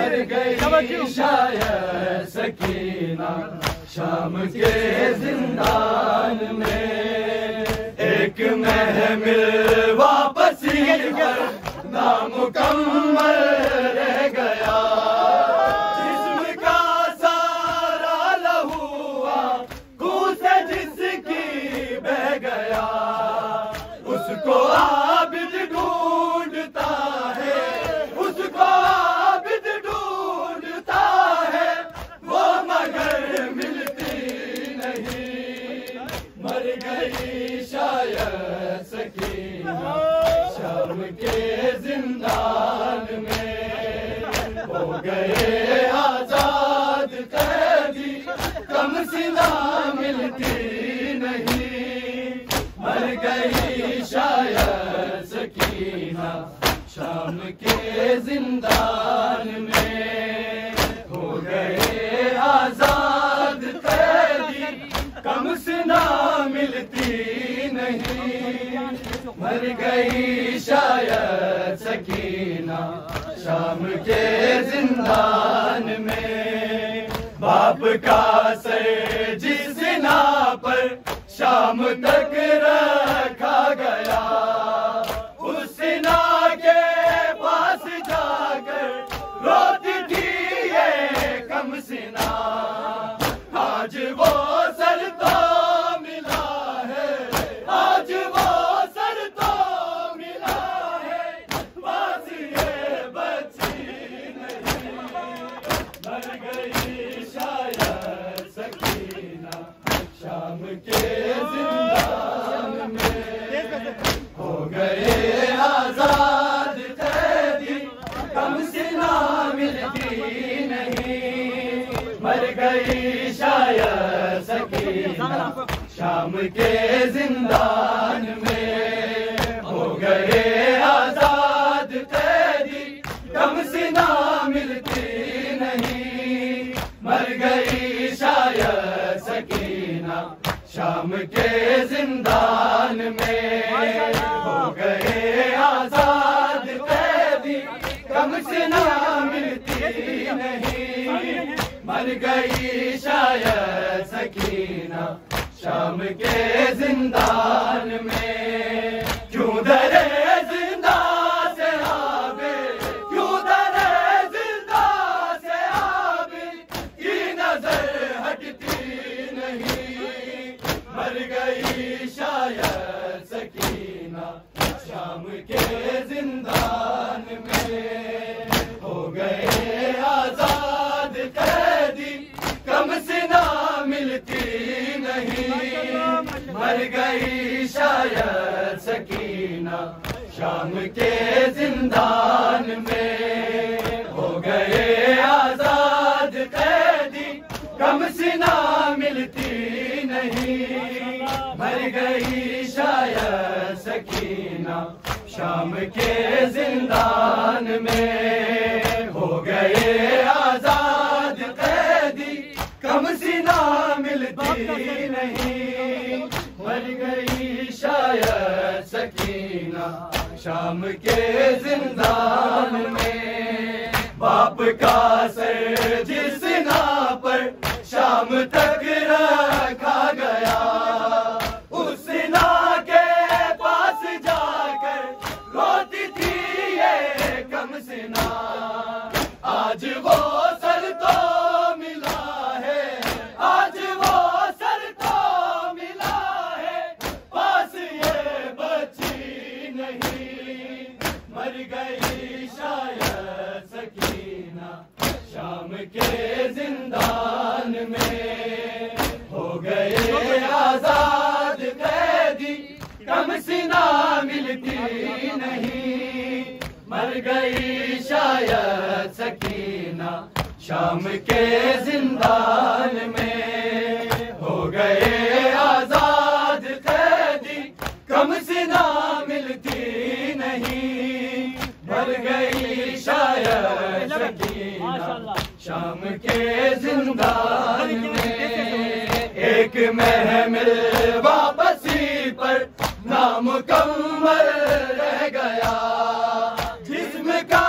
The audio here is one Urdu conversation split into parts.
مر گئی شاید سکینہ شام کے زندان میں ایک محمل واپسی پر نامکمل رہ گیا۔ کے زندان میں ہو گئے آزاد قیدی، کم سلا ملتی نہیں۔ مر گئی شاید سکینہ شام کے زندان میں۔ مر گئی شاید سکینہ، شام کے زندان میں۔ باپ کا سر جس نا پر شام تک رکھا شام کے زندان میں ہو گئے آزاد قیدی، کم سنا ملتی نہیں۔ مر گئی شاید سکینہ شام کے زندان میں ہو گئے آزاد قیدی، کم سنا ملتی مر گئی شاید سکینہ شام کے زندان میں کیوں درے گئی شاید سکینہ شام کے زندان میں ہو گئے آزاد قیدی، کم سنا ملتی نہیں۔ مر گئی شاید سکینہ شام کے زندان میں۔ شام کے زندان میں باپ کا سر جس نا پر شام تک رکھا گیا۔ مر گئی شاید سکینہ شام کے زندان میں ہو گئے آزاد قیدی، کم سنا ملتی نہیں۔ مر گئی شاید سکینہ شام کے زندان میں ہو گئے آزاد شاید سکینہ شام کے زندان میں ایک محمل واپسی پر نامکمل رہ گیا۔ جسم کا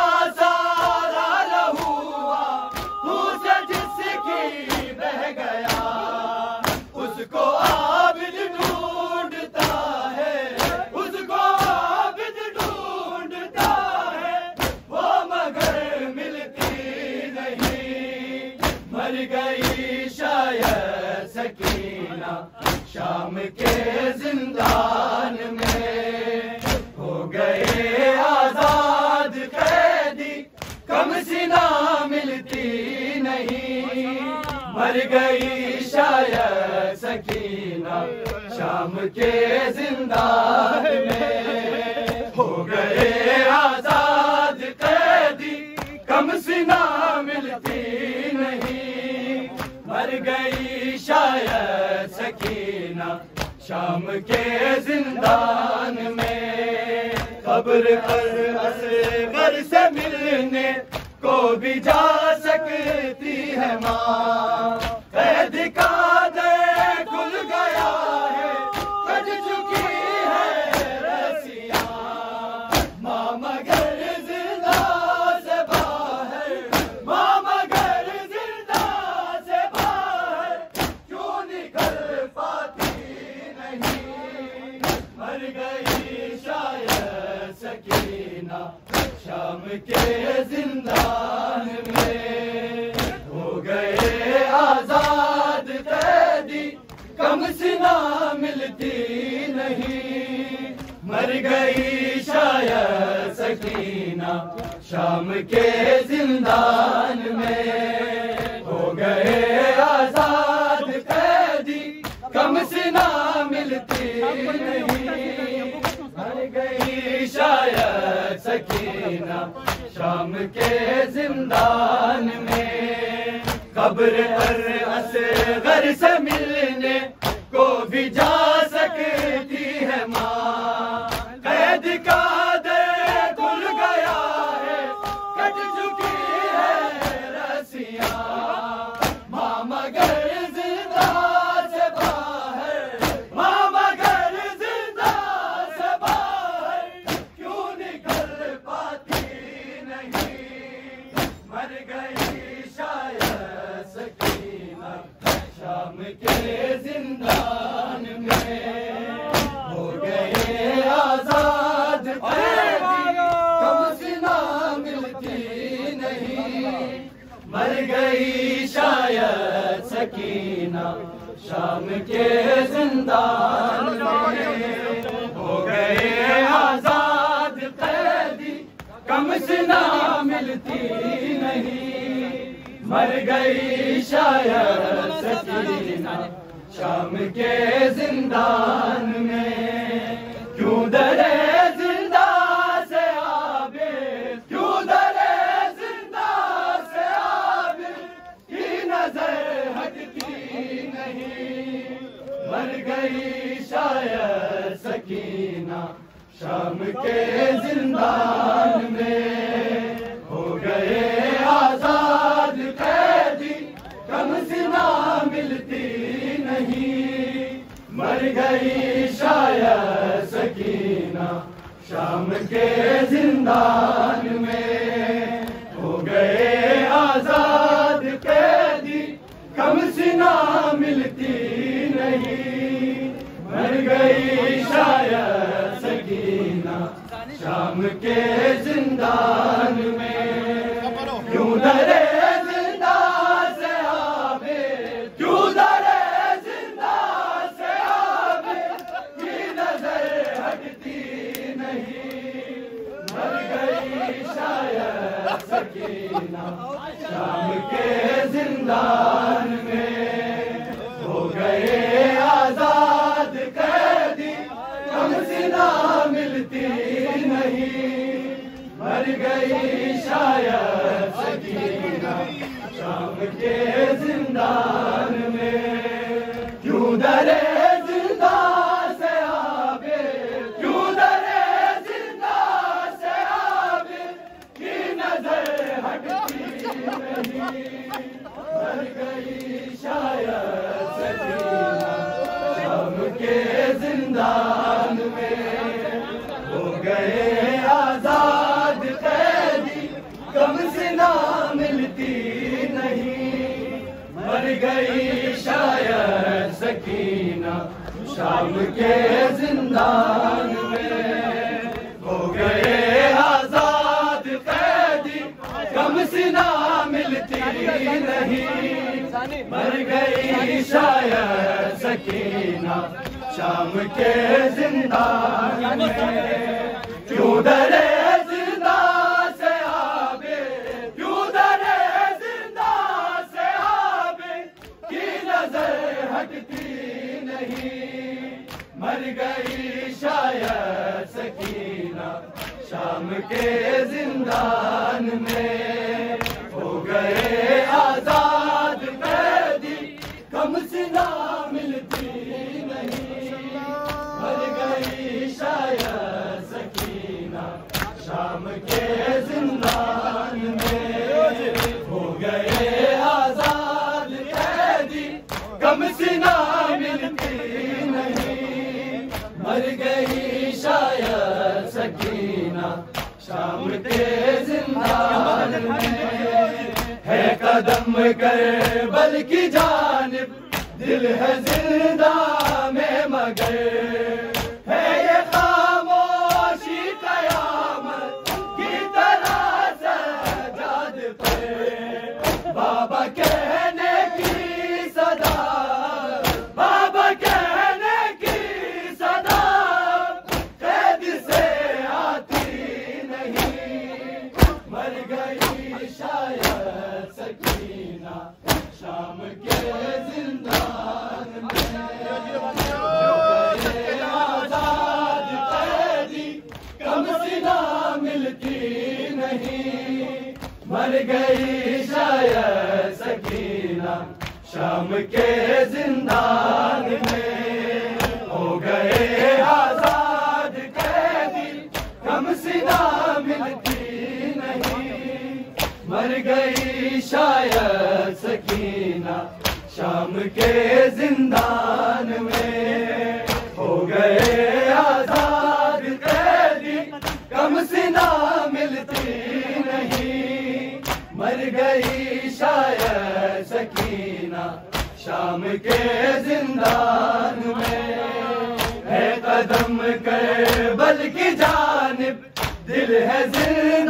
شاید سکینہ شام کے زندان میں ہو گئے آزاد قیدی کم سنا ملتی نہیں مر گئی شاید سکینہ شام کے زندان میں قبر پر اصغر سے ملنے کو بھی جا سکتی ہے ماں قید کا کے زندان میں ہو گئے آزاد قیدی، کم سنا ملتی نہیں۔ مر گئی شاید سکینہ شام کے زندان کے زندان میں۔ قبر پر اصغر سے ملنے کو بھی جا مر گئی شاید سکینہ، شام کے زندان میں ہو گئے آزاد قیدی، کم سنا ملتی نہیں۔ مر گئی شاید سکینہ، شام کے زندان میں کیوں درے شام کے زندان میں ہو گئے آزاد قیدی، کم سنا ملتی نہیں۔ مر گئی شاید سکینہ شام کے زندان میں۔ شام کے زندان میں کیوں ڈرے زندہ سے آبے کیوں ڈرے زندہ سے آبے کی نظر ہٹتی نہیں مر گئی شاید سکینہ شام کے زندان میں ہو گئے آزاد قیدی، کم سنا ملتی نہیں۔ مر گئی شاید سکینہ شام کے زندان میں۔ ہو گئے آزاد قیدی، کم سنا ملتی نہیں۔ مر گئی شاید سکینہ شام کے زندان میں کیوں زندان میں ہے قدم کر بلکہ کی جانب دل ہے زندہ میں مگر۔ کم سنا ملتی نہیں مر گئی شاید سکینہ شام کے زندان میں ہو گئے آزاد قیدی کم سنا ملتی نہیں مر گئی شاید سکینہ شام کے زندان میں ہو گئے آزاد قیدی کم ملتی نہیں۔ مر گئی شاید سکینہ شام کے زندان میں۔ ہے قدم کر بل کی جانب دل ہے زندہ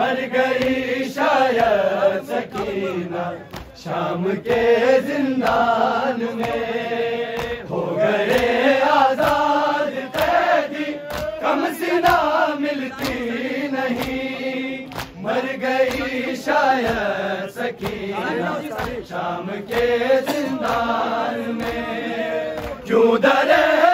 مر گئی شاید سکینہ شام کے زندان میں ہو گئے آزاد قیدی، کم سنا ملتی نہیں۔ مر گئی شاید سکینہ شام کے زندان میں۔ کیوں درے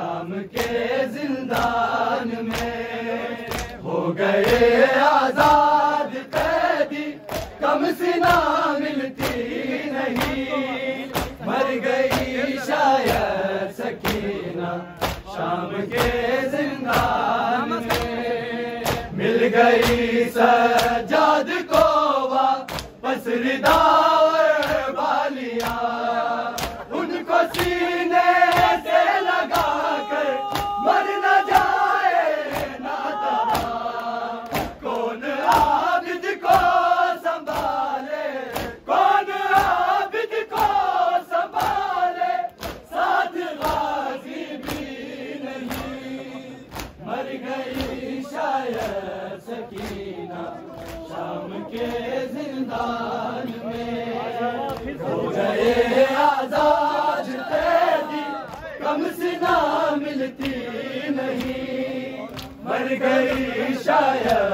شام کے زندان میں ہو گئے آزاد قیدی، کم سنا ملتی نہیں۔ مر گئی شاید سکینہ شام کے زندان میں۔ مل گئی سجاد کو واپس گئی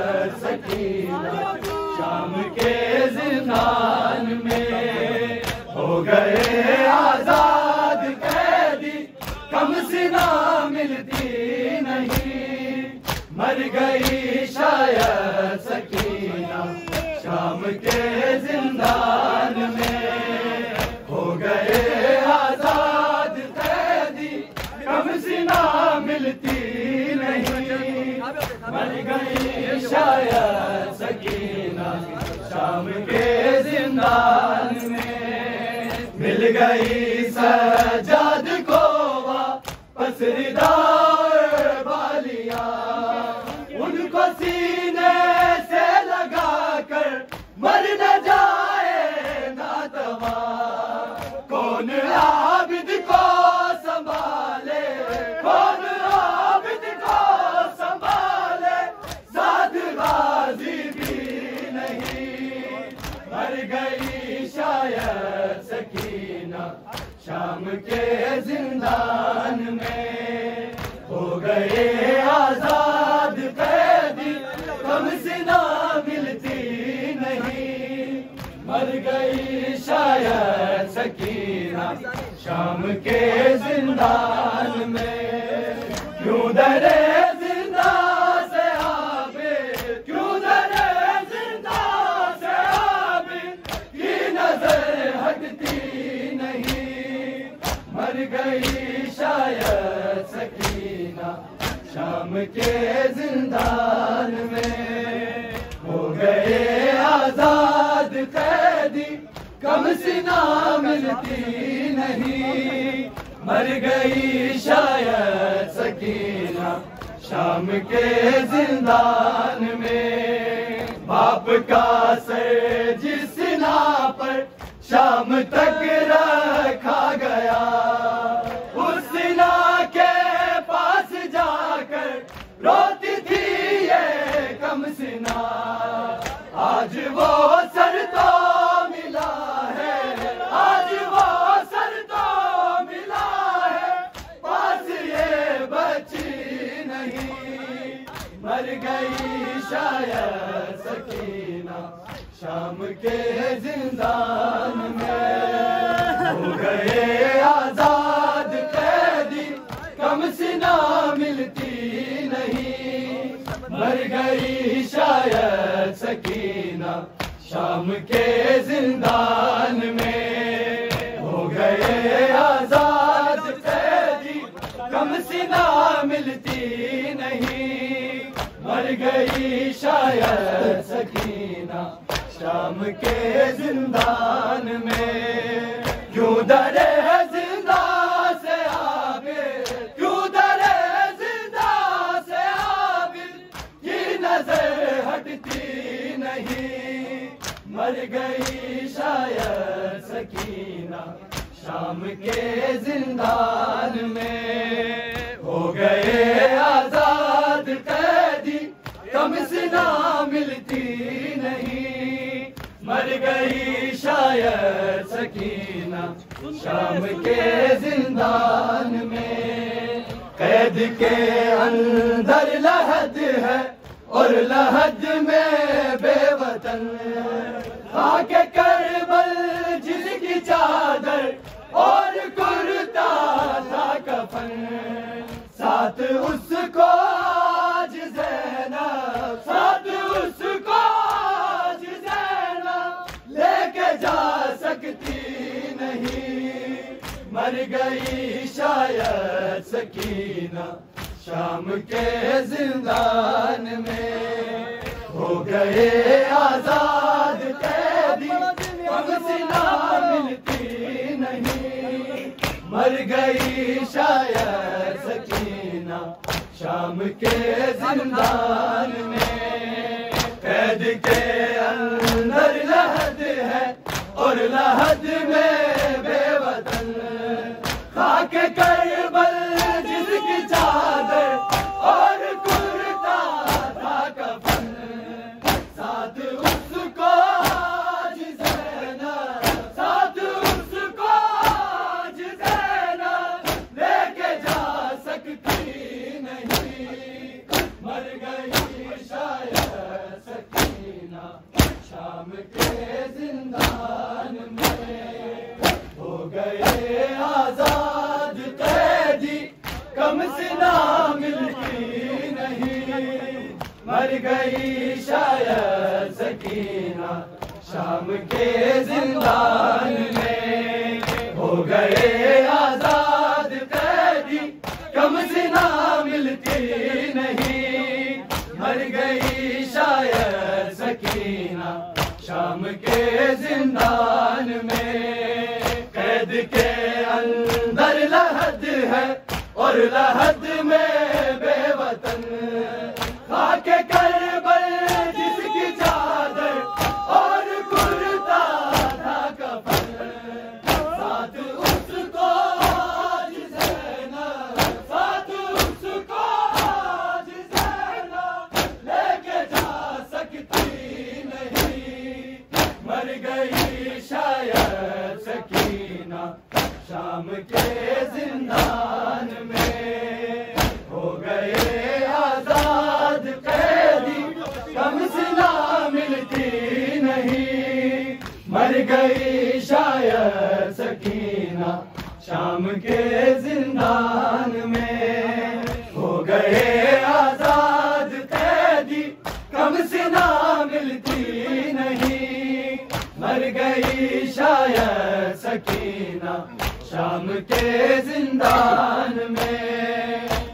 چھایا سکینہ شام کے زندان میں۔ مل گئی سجاد کو واپس ردار مر گئی شاید سکینہ، شام کے زندان میں ہو گئے آزاد قیدی کم سنا ملتی نہیں۔ مر گئی شاید سکینہ، شام کے زندان میں کیوں درے شام کے زندان میں ہو گئے آزاد قیدی، کم سنا ملتی نہیں۔ مر گئی شاید سکینہ شام کے زندان میں۔ باپ کا سر جس سنا پر شام تک رکھا گیا۔ روتی تھی یہ کم سنا۔ آج وہ سر تو ملا ہے۔ آج وہ سر تو ملا ہے۔ پاس یہ بچی نہیں۔ مر گئی شاید سکینہ۔ شام کے زندان میں ہو گئے آزاد۔ گئی سکینہ شام کے زندان میں ہو گئے آزاد، قیدی کم سنا ملتی نہیں۔ مر گئی شاید سکینہ شام کے زندان میں۔ کیوں درے اس کو آج زینب، ساتھ اس کو آج زینب لے کے جا سکتی نہیں۔ مر گئی شاید سکینہ، شام کے کے زندان میں، قید کے اندر لحد ہے اور لحد میں بے وطن، خاک کربل سکینہ شام کے زندان میں ہو گئے آزاد قیدی، کم سے ملتی نہیں۔ مر گئی شاید سکینہ شام کے زندان میں۔ قید کے اندر لحد ہے اور لحد میں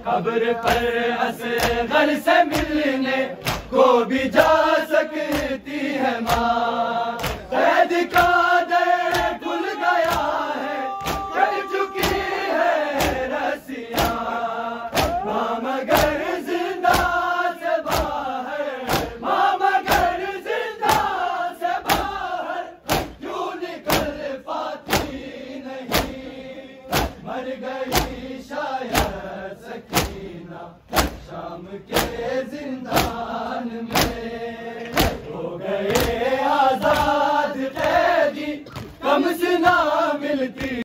قبر پر اصغر سے ملنے کو بھی جا سکتی ہے ماں قید کا